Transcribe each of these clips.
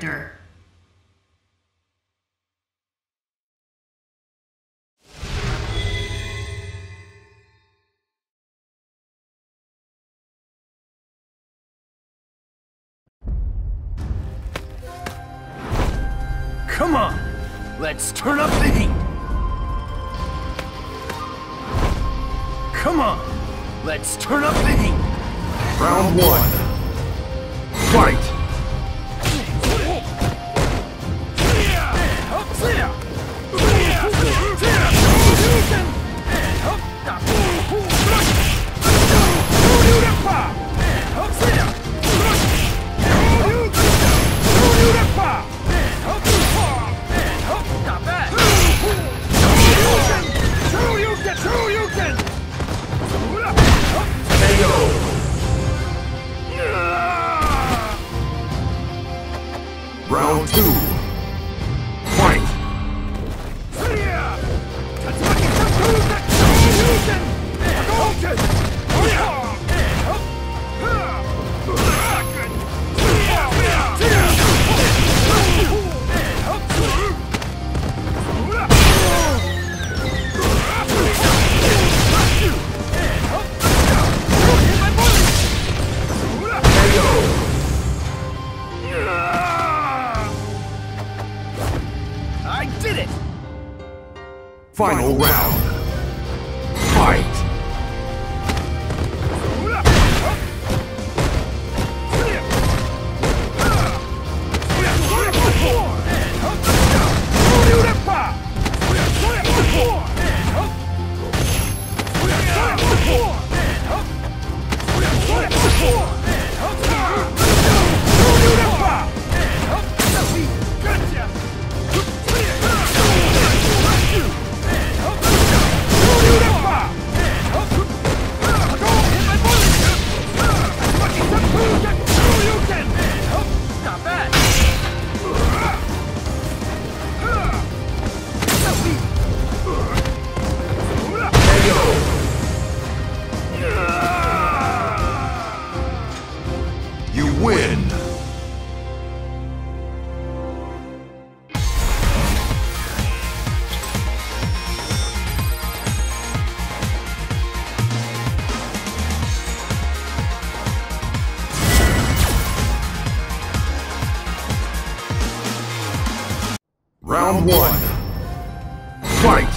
character. Come on! Let's turn up the heat! Come on! Let's turn up the heat! Round one. Fight! Final round. Round one. Fight!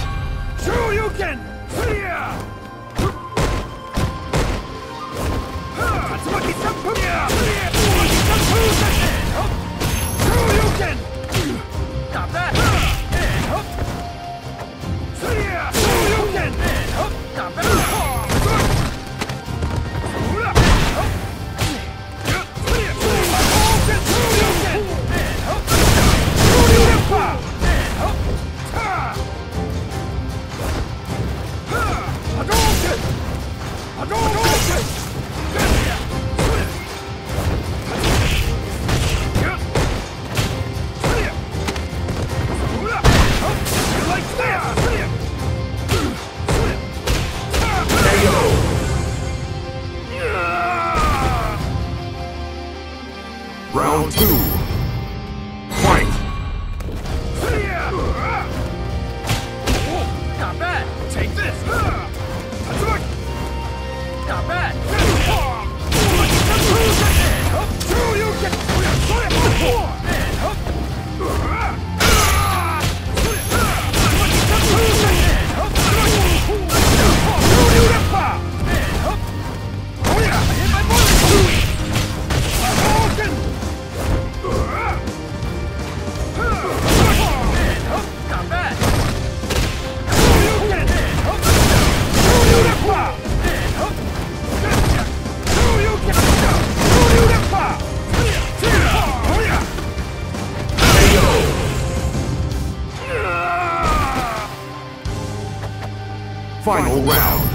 Final round.